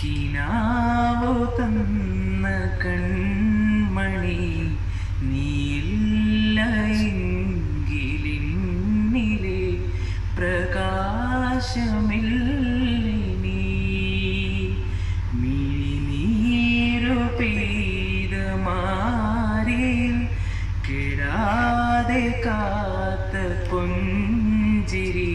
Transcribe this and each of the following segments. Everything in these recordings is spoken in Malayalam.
കിനാവോ തന്ന കൺമണി നീല്ലെങ്കിലിന്നിലെ പ്രകാശമില്ല നീ നീരു പെയ്ത മാറിയിൽ കിടാതെ കാത്ത പുഞ്ചിരി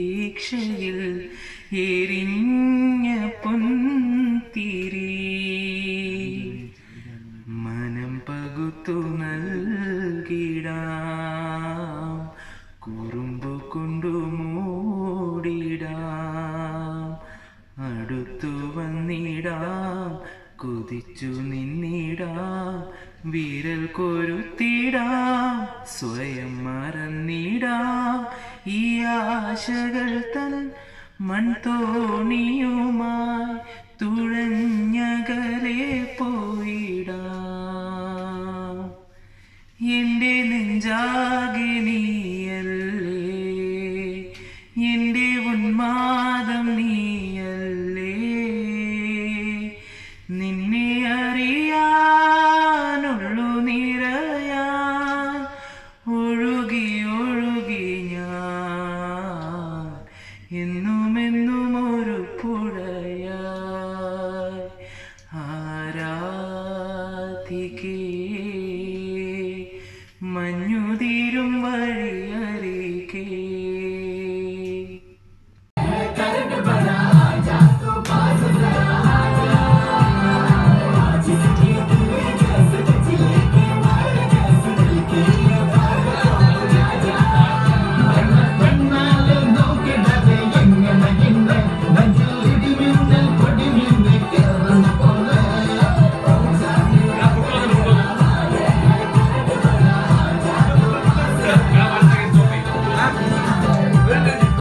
പ്രതീക്ഷയിൽ എരിഞ്ഞ പൊന്തിരി മനം പകുത്തു നൽകിടാം. കുറുമ്പു കൊണ്ടു മൂടിടാം. അടുത്തു വന്നിടാം. കുതിച്ചു നിന്നിടാം. വിരൽ കൊരുത്തിടാം സ്വയം മറന്നിടാം. ഈ ആശകൾ തൻ മൺതോണിയുമായി തുഴഞ്ഞകലെ പോയിടാം. എന്റെ നെഞ്ചാകെ ആരാധിക്കേ? മഞ്ഞുതീരും വഴി